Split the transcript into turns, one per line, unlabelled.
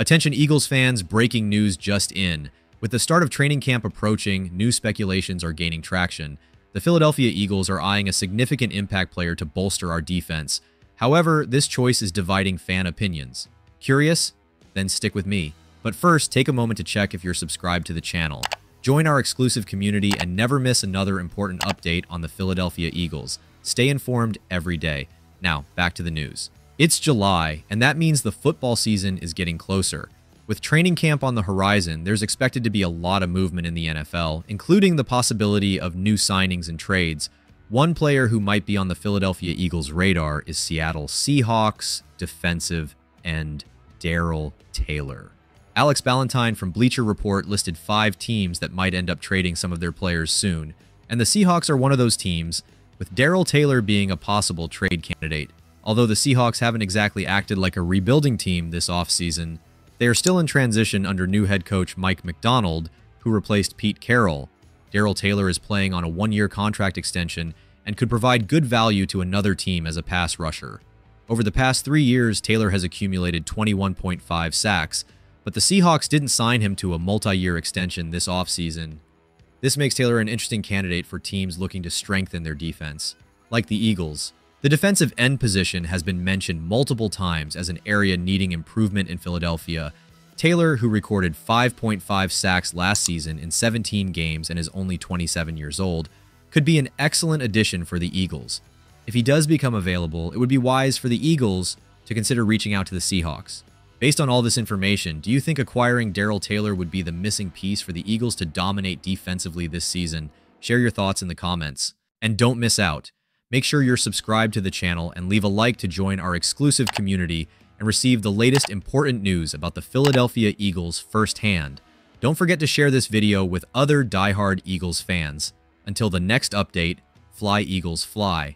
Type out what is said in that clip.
Attention Eagles fans, breaking news just in. With the start of training camp approaching, new speculations are gaining traction. The Philadelphia Eagles are eyeing a significant impact player to bolster our defense. However, this choice is dividing fan opinions. Curious? Then stick with me. But first, take a moment to check if you're subscribed to the channel. Join our exclusive community and never miss another important update on the Philadelphia Eagles. Stay informed every day. Now, back to the news. It's July, and that means the football season is getting closer. With training camp on the horizon, there's expected to be a lot of movement in the NFL, including the possibility of new signings and trades. One player who might be on the Philadelphia Eagles' radar is Seattle Seahawks defensive end Darrell Taylor. Alex Ballentine from Bleacher Report listed five teams that might end up trading some of their players soon, and the Seahawks are one of those teams, with Darrell Taylor being a possible trade candidate. Although the Seahawks haven't exactly acted like a rebuilding team this offseason, they are still in transition under new head coach Mike Macdonald, who replaced Pete Carroll. Darrell Taylor is playing on a one year contract extension and could provide good value to another team as a pass rusher. Over the past three years, Taylor has accumulated 21.5 sacks, but the Seahawks didn't sign him to a multi year extension this offseason. This makes Taylor an interesting candidate for teams looking to strengthen their defense, like the Eagles. The defensive end position has been mentioned multiple times as an area needing improvement in Philadelphia. Taylor, who recorded 5.5 sacks last season in 17 games and is only 27 years old, could be an excellent addition for the Eagles. If he does become available, it would be wise for the Eagles to consider reaching out to the Seahawks. Based on all this information, do you think acquiring Darrell Taylor would be the missing piece for the Eagles to dominate defensively this season? Share your thoughts in the comments. And don't miss out. Make sure you're subscribed to the channel and leave a like to join our exclusive community and receive the latest important news about the Philadelphia Eagles firsthand. Don't forget to share this video with other die-hard Eagles fans. Until the next update, fly Eagles fly.